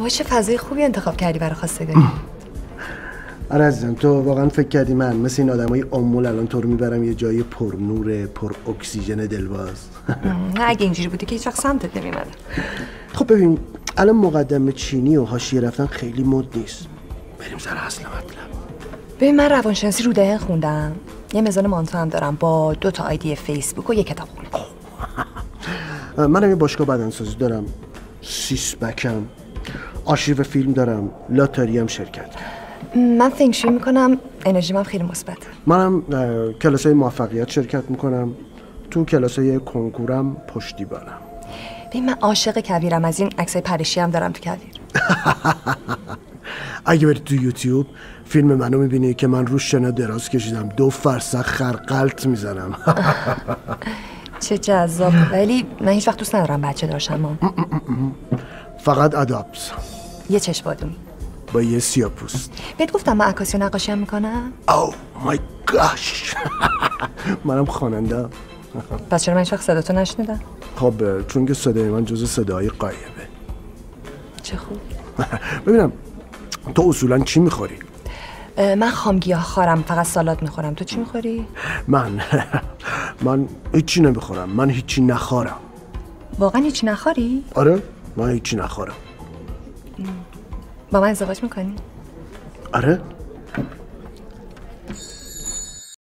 وای چه فضای خوبی انتخاب کردی برای خواستگاری. آره عزیزم تو واقعا فکر کردی من مثل این آدمای آمول الان تو رو می‌برم یه جای پر نور پر اکسیژن دلواز نه اگه اینجوری بودی که هیچ وقت سمتت نمیمدم. خب ببین الان مقدم چینی و حاشیه رفتن خیلی مد نیست. بریم سر اصل مطلب. ببین من روانشناسی رو دهن خوندم. یه مزان مانتو هم دارم با دو تا آیدی فیسبوک و یه کتاب خونه. منم یه باشگاه بدنسازی دارم. six pack م. آرشیو فیلم دارم. لاتاری هم شرکت. من فنگشوی می‌کنم. انرژی من خیلی مثبت. منم کلاس های موفقیت شرکت می‌کنم. تو کلاس های کنکورم پشتیبانم ببین من عاشق کویرم. از این عکسای پرشی هم دارم تو کویر. اگه بری تو یوتیوب فیلم منو می‌بینی که من رو شنا دراز کشیدم. دو فرسخ خرغلت می‌زنم. چه جذاب. ولی من هیچ وقت دوست ندارم بچه داشتم فقط ادابس. یه چشم بادومی با یه سیاپوست بهت گفتم من عکاسی و نقاشی هم می‌کنم؟ او مای گاش منم خواننده پس چرا من هیچ وقت صداتو نشنیدم؟ خب چون که صدای من جز صدای قایبه. چه خوب. ببینم تو اصولا چی می‌خوری؟ من خامگیاه خارم فقط سالاد می‌خورم. تو چی می‌خوری؟ من من هیچی نمی‌خورم. من هیچی نخورم واقعا هیچی نخوری؟ آره من هیچی نخورم با من ازدواج می‌کنی؟ آره